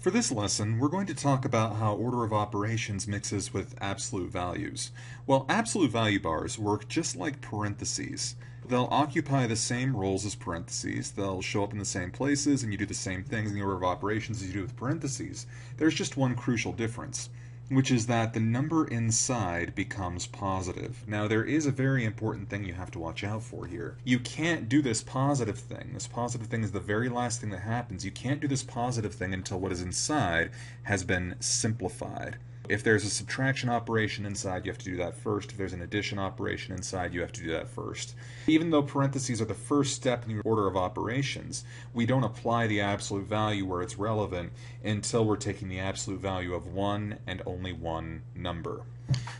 For this lesson, we're going to talk about how order of operations mixes with absolute values. Well, absolute value bars work just like parentheses. They'll occupy the same roles as parentheses, they'll show up in the same places, and you do the same things in the order of operations as you do with parentheses. There's just one crucial difference which is that the number inside becomes positive. Now, there is a very important thing you have to watch out for here. You can't do this positive thing. This positive thing is the very last thing that happens. You can't do this positive thing until what is inside has been simplified. If there's a subtraction operation inside, you have to do that first. If there's an addition operation inside, you have to do that first. Even though parentheses are the first step in the order of operations, we don't apply the absolute value where it's relevant until we're taking the absolute value of one and only one number.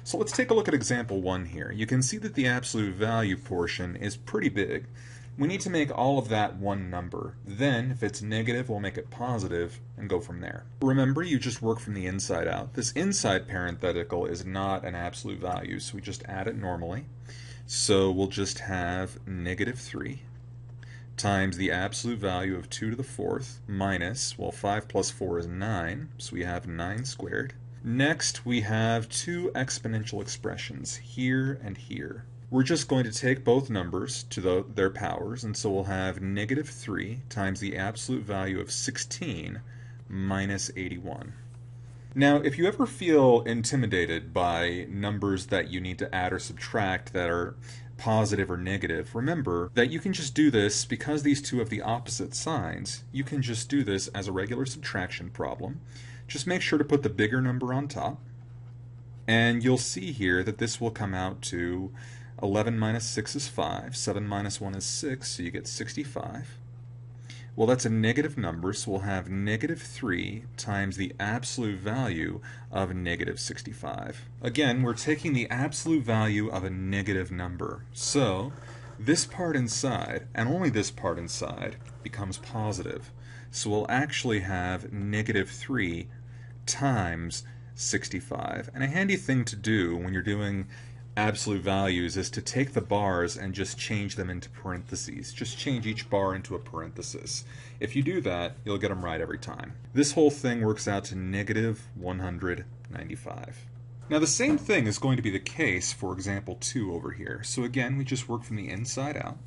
So let's take a look at example one here. You can see that the absolute value portion is pretty big. We need to make all of that one number. Then, if it's negative, we'll make it positive and go from there. Remember, you just work from the inside out. This inside parenthetical is not an absolute value, so we just add it normally. So we'll just have negative 3 times the absolute value of 2 to the fourth minus, well, 5 plus 4 is 9, so we have 9 squared. Next, we have two exponential expressions, here and here we're just going to take both numbers to the, their powers, and so we'll have negative 3 times the absolute value of 16 minus 81. Now, if you ever feel intimidated by numbers that you need to add or subtract that are positive or negative, remember that you can just do this because these two have the opposite signs. You can just do this as a regular subtraction problem. Just make sure to put the bigger number on top. And you'll see here that this will come out to 11 minus 6 is 5. 7 minus 1 is 6, so you get 65. Well, that's a negative number, so we'll have negative 3 times the absolute value of negative 65. Again, we're taking the absolute value of a negative number. So, this part inside, and only this part inside, becomes positive. So we'll actually have negative 3 times 65. And a handy thing to do when you're doing absolute values is to take the bars and just change them into parentheses. Just change each bar into a parenthesis. If you do that, you'll get them right every time. This whole thing works out to negative 195. Now the same thing is going to be the case for example 2 over here. So again, we just work from the inside out.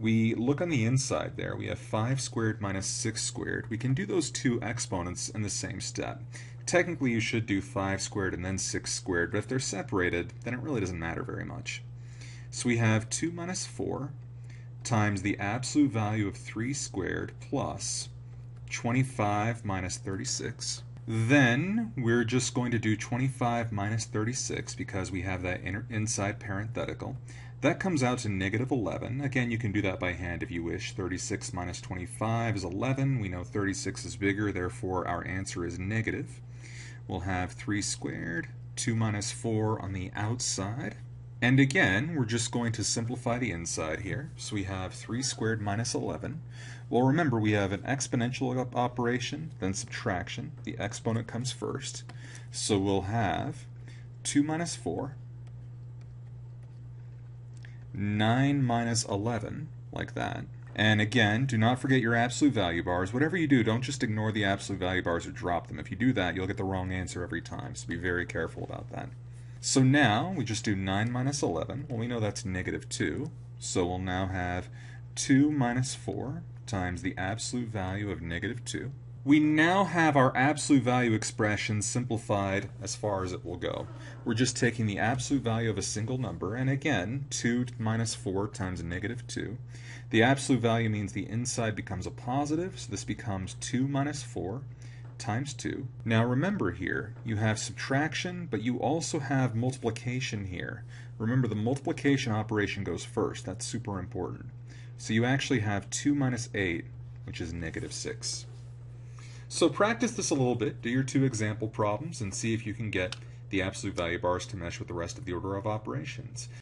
We look on the inside there, we have 5 squared minus 6 squared. We can do those two exponents in the same step. Technically you should do 5 squared and then 6 squared, but if they're separated, then it really doesn't matter very much. So we have 2 minus 4 times the absolute value of 3 squared plus 25 minus 36. Then we're just going to do 25 minus 36 because we have that inside parenthetical. That comes out to negative 11. Again, you can do that by hand if you wish. 36 minus 25 is 11. We know 36 is bigger, therefore our answer is negative we'll have 3 squared, 2 minus 4 on the outside. And again, we're just going to simplify the inside here. So we have 3 squared minus 11. Well, remember, we have an exponential operation, then subtraction. The exponent comes first. So we'll have 2 minus 4, 9 minus 11, like that. And again, do not forget your absolute value bars. Whatever you do, don't just ignore the absolute value bars or drop them. If you do that, you'll get the wrong answer every time, so be very careful about that. So now, we just do 9 minus 11. Well, we know that's negative 2, so we'll now have 2 minus 4 times the absolute value of negative 2. We now have our absolute value expression simplified as far as it will go. We're just taking the absolute value of a single number, and again, 2 minus 4 times negative 2. The absolute value means the inside becomes a positive, so this becomes 2 minus 4 times 2. Now remember here, you have subtraction, but you also have multiplication here. Remember, the multiplication operation goes first. That's super important. So you actually have 2 minus 8, which is negative 6. So practice this a little bit, do your two example problems, and see if you can get the absolute value bars to mesh with the rest of the order of operations.